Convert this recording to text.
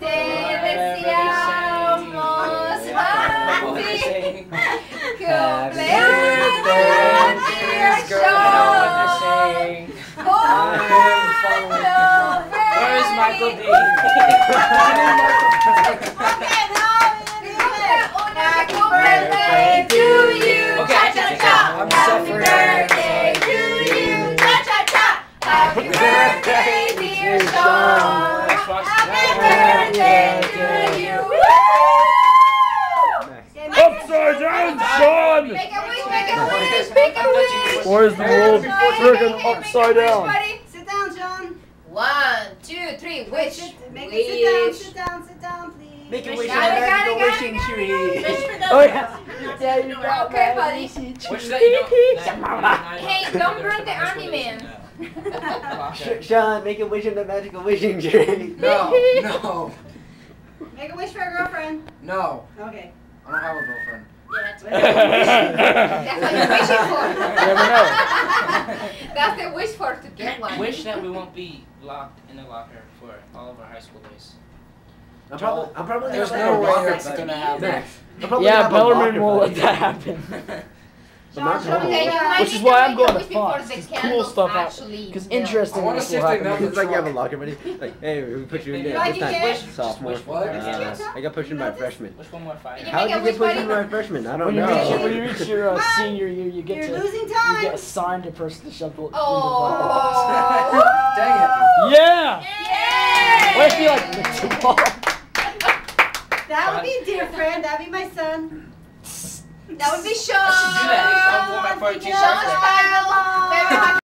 Te deseamos happy cumpleaños, dear Shaun. Where's Michael D? wish. Why is the world Make a wish, upside make a wish, down? buddy. Sit down, Shaun. One, two, three, wish. Make it sit down, Wish. sit down, sit down, please. Make a Wish wish on got a got it, magical got it, wishing tree. Oh yeah. Yeah, Okay, buddy. wishing Wish that you don't. Hey, don't burn the army man. Okay. Shaun, make a wish on the magical wishing tree. No, no, Make a wish for a girlfriend. no. Okay. I don't have a girlfriend. That's what you're wishing for. never know. That's the wish for to get one. Wish that we won't be locked in a locker for all of our high school days. I'm probably, I'm probably There's gonna no have a way locker, that's buddy. gonna happen. Max, I'm Yeah, gonna have a Bellarmine won't let that happen. I'm not Shaun, Okay, you Which is why I'm going to wish before Fox, the 'cause cool stuff hap- actually Because melt. interesting I wanna things see will if they happen. It's like you have a locker, buddy. Like, hey, we put you in there. Like This time, did? sophomore. Wish what? Uh, I got pushed in by freshman. Wish one more fight. How make did you get pushed in by freshman? I don't When you, reach, know. when you reach your uh, senior year, you get You're to losing you get assigned a person to shove the. Oh. Dang it. Yeah. Yay! What if you like licked the ball? That would be different. That'd be my son. That would be Shaun. foi né? de enxergar.